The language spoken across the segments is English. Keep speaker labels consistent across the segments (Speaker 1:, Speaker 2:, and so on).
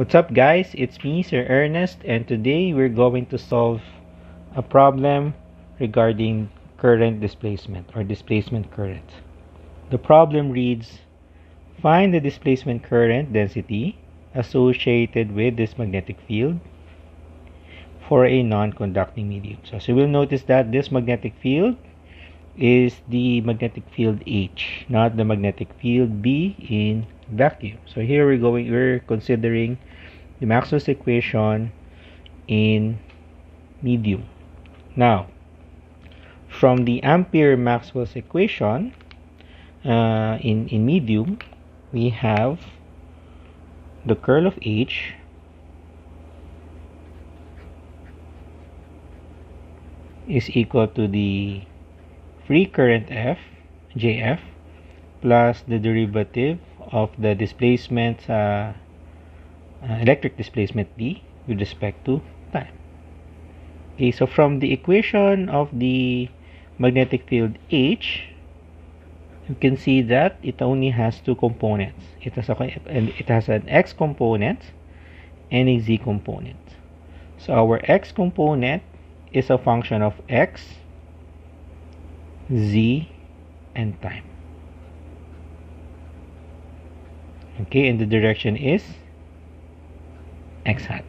Speaker 1: What's up guys? It's me, Sir Ernest, and today we're going to solve a problem regarding current displacement or displacement current. The problem reads, find the displacement current density associated with this magnetic field for a non-conducting medium. So, so we'll notice that this magnetic field is the magnetic field H, not the magnetic field B in vacuum. So here we're going, we're considering the Maxwell's equation in medium. Now, from the Ampere Maxwell's equation uh, in, in medium, we have the curl of H is equal to the free current F, JF, plus the derivative of the displacement uh, Uh, electric displacement D with respect to time. Okay, so from the equation of the magnetic field H, you can see that it only has two components. It has a it has an x component and a z component. So our x component is a function of x, z, and time. okay and the direction is x hat.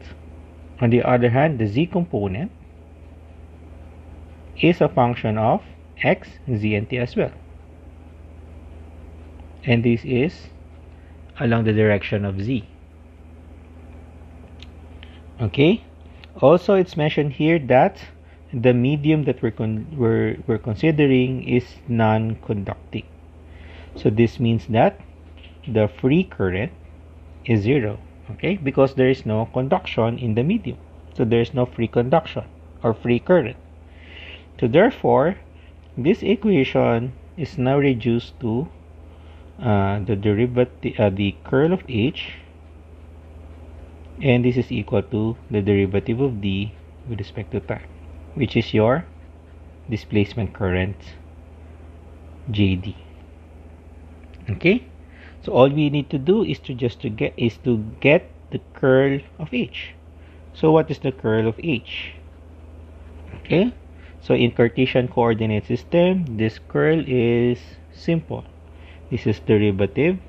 Speaker 1: On the other hand the z component is a function of x z and t as well. And this is along the direction of z. Okay? Also it's mentioned here that the medium that we're, con we're, we're considering is non-conducting. So this means that the free current is zero okay? Because there is no conduction in the medium. So there is no free conduction or free current. So therefore this equation is now reduced to uh, the derivative uh, the curl of h. And this is equal to the derivative of d with respect to time which is your displacement current jd okay so all we need to do is to just to get is to get the curl of h. So what is the curl of h? Okay. So in cartesian coordinate system this curl is simple. This is derivative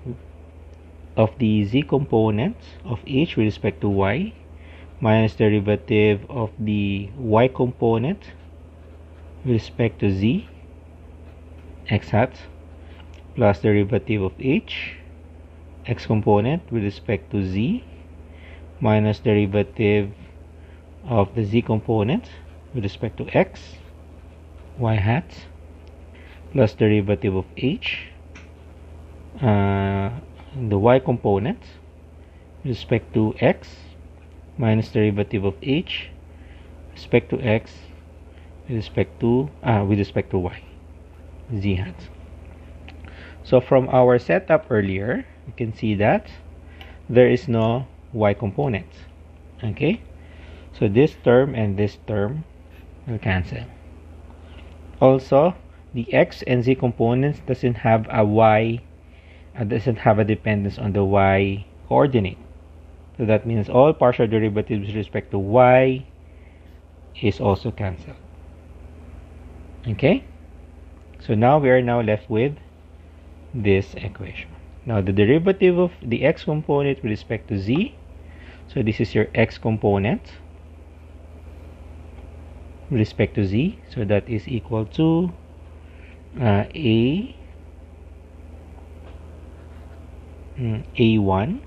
Speaker 1: of the z component of h with respect to y minus derivative of the y component with respect to z x hat plus derivative of h x component with respect to z minus derivative of the z component with respect to x y hat plus derivative of h uh, the y component with respect to x minus derivative of h respect to x with respect to uh, with respect to y z hat. So from our setup earlier you can see that there is no y component okay? So this term and this term will cancel. Also the x and z components doesn't have a y uh, doesn't have a dependence on the y coordinate. So that means all partial derivatives with respect to y is also cancelled okay? So now we are now left with this equation now the derivative of the x component with respect to z. So this is your x component with respect to z. So that is equal to uh, a mm, a1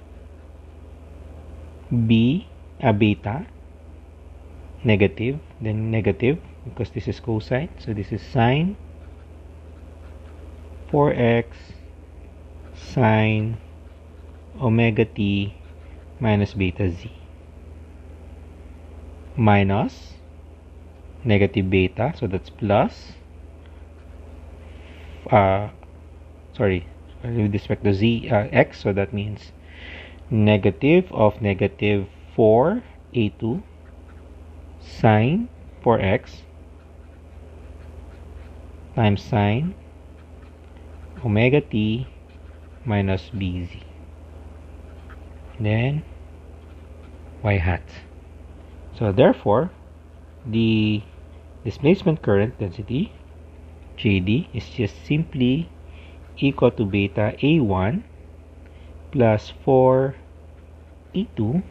Speaker 1: b a beta negative then negative because this is cosine so this is sine 4x sine omega t minus beta z minus negative beta so that's plus uh, sorry with respect to z uh, x so that means negative of negative 4 a2 sine 4x times sine omega t minus bz then y hat. So therefore, the displacement current density JD is just simply equal to beta A1 plus 4 E2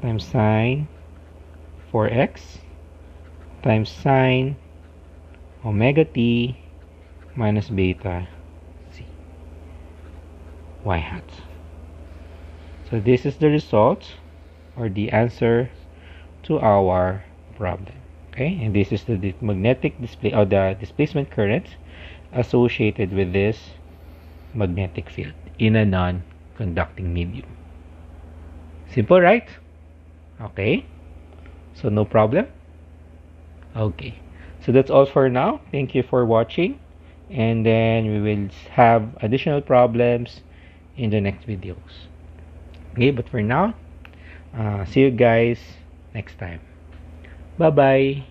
Speaker 1: times sine 4x times sine omega t minus beta y hat. So this is the result or the answer to our problem. Okay, and this is the magnetic display or the displacement current associated with this magnetic field in a non-conducting medium. Simple, right? Okay, so no problem. Okay, so that's all for now. Thank you for watching, and then we will have additional problems in the next videos. Okay, but for now, uh, see you guys next time. Bye bye.